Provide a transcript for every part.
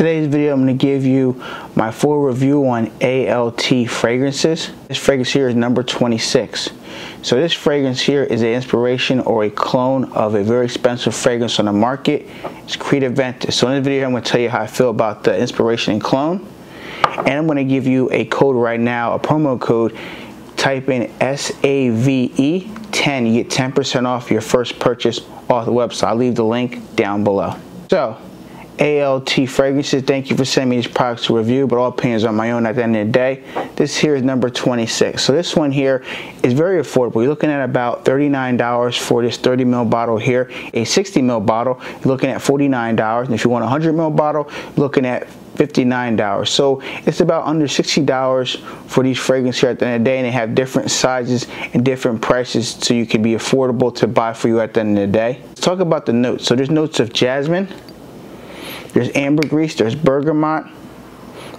today's video I'm going to give you my full review on ALT fragrances. This fragrance here is number 26. So this fragrance here is an inspiration or a clone of a very expensive fragrance on the market. It's Creed Aventus. So in this video I'm going to tell you how I feel about the inspiration and clone. And I'm going to give you a code right now, a promo code. Type in SAVE10. You get 10% off your first purchase off the website. I'll leave the link down below. So ALT Fragrances. Thank you for sending me these products to review, but all opinions are my own at the end of the day. This here is number 26. So this one here is very affordable. You're looking at about $39 for this 30 ml bottle here. A 60 ml bottle, you're looking at $49. And if you want a 100 ml bottle, you're looking at $59. So it's about under $60 for these fragrances here at the end of the day and they have different sizes and different prices so you can be affordable to buy for you at the end of the day. Let's talk about the notes. So there's notes of jasmine, there's ambergris, there's bergamot,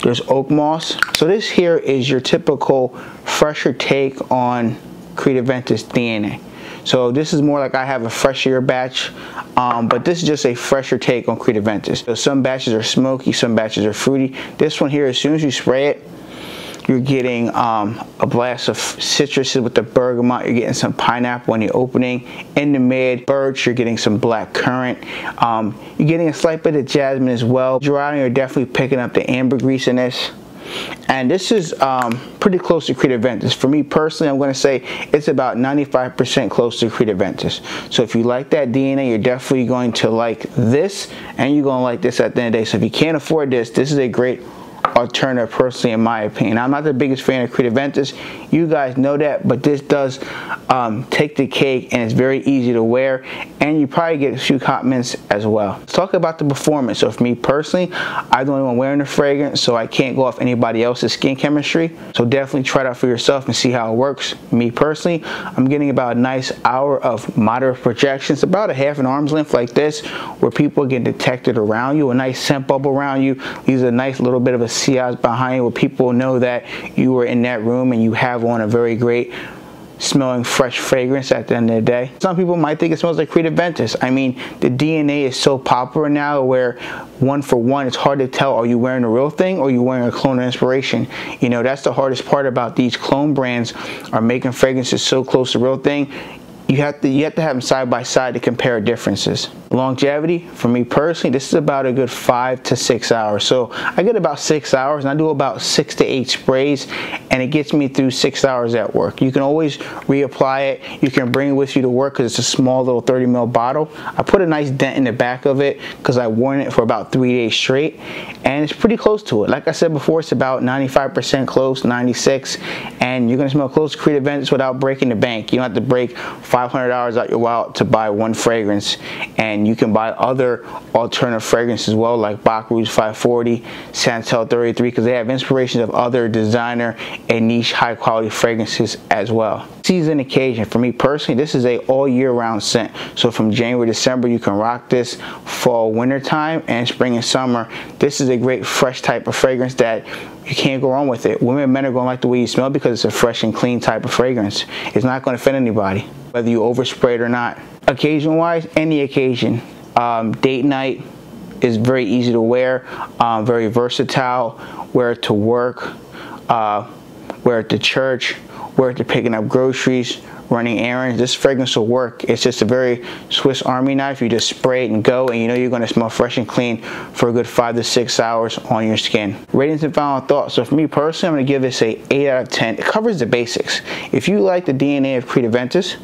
there's oak moss. So this here is your typical fresher take on Creed Aventus DNA. So this is more like I have a fresher batch, um, but this is just a fresher take on Creed Aventus. So some batches are smoky, some batches are fruity. This one here, as soon as you spray it, you're getting um, a blast of citruses with the bergamot. You're getting some pineapple in the opening. In the mid, birch, you're getting some black currant. Um, you're getting a slight bit of jasmine as well. Drying, you're definitely picking up the ambergris in this. And this is um, pretty close to Creed Aventus. For me personally, I'm going to say it's about 95% close to Creed Aventus. So if you like that DNA, you're definitely going to like this, and you're going to like this at the end of the day. So if you can't afford this, this is a great alternative personally in my opinion. I'm not the biggest fan of Creed Aventus. You guys know that, but this does um, take the cake and it's very easy to wear and you probably get a few compliments as well. Let's talk about the performance. So for me personally, I'm the only one wearing the fragrance so I can't go off anybody else's skin chemistry. So definitely try it out for yourself and see how it works. Me personally, I'm getting about a nice hour of moderate projections, about a half an arm's length like this where people get detected around you, a nice scent bubble around you, leaves a nice little bit of a sillage behind where people know that you were in that room and you have on a very great smelling fresh fragrance at the end of the day. Some people might think it smells like Creed Aventus. I mean, the DNA is so popular now where one for one, it's hard to tell are you wearing a real thing or are you wearing a clone or inspiration. You know, that's the hardest part about these clone brands are making fragrances so close to real thing you have to you have to have them side by side to compare differences. Longevity, for me personally, this is about a good five to six hours. So I get about six hours and I do about six to eight sprays and it gets me through six hours at work. You can always reapply it. You can bring it with you to work because it's a small little 30 ml bottle. I put a nice dent in the back of it because I worn it for about three days straight and it's pretty close to it. Like I said before, it's about 95% close, 96 and you're gonna smell close to Creed Aventus without breaking the bank. You don't have to break $500 out your wallet to buy one fragrance and you can buy other alternative fragrances as well like Bach Rouge 540, Santal 33 because they have inspirations of other designer and niche high quality fragrances as well. Season occasion for me personally this is a all year round scent so from January December you can rock this fall winter time and spring and summer this is a great fresh type of fragrance that you can't go wrong with it. Women and men are going to like the way you smell because it's a fresh and clean type of fragrance. It's not going to offend anybody whether you overspray it or not. Occasion wise, any occasion. Um, date night is very easy to wear, um, very versatile. Wear it to work, uh, wear at to church, wear it to picking up groceries, running errands. This fragrance will work. It's just a very Swiss Army knife. You just spray it and go and you know you're going to smell fresh and clean for a good five to six hours on your skin. Ratings and final thoughts. So for me personally, I'm going to give this a 8 out of 10. It covers the basics. If you like the DNA of Creed Aventus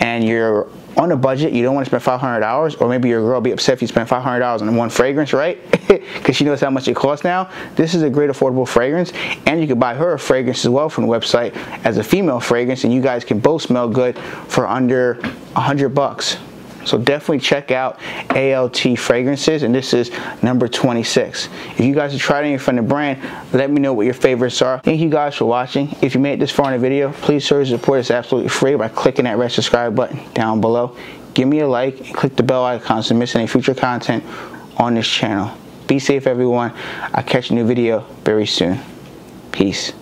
and you're on a budget, you don't want to spend $500, or maybe your girl will be upset if you spend $500 on one fragrance, right? Because she knows how much it costs now. This is a great affordable fragrance, and you can buy her a fragrance as well from the website as a female fragrance, and you guys can both smell good for under 100 bucks. So definitely check out ALT fragrances and this is number 26. If you guys have tried any from the brand, let me know what your favorites are. Thank you guys for watching. If you made it this far in the video, please your support. It's absolutely free by clicking that red subscribe button down below. Give me a like and click the bell icon so you miss any future content on this channel. Be safe everyone. I'll catch a new video very soon. Peace.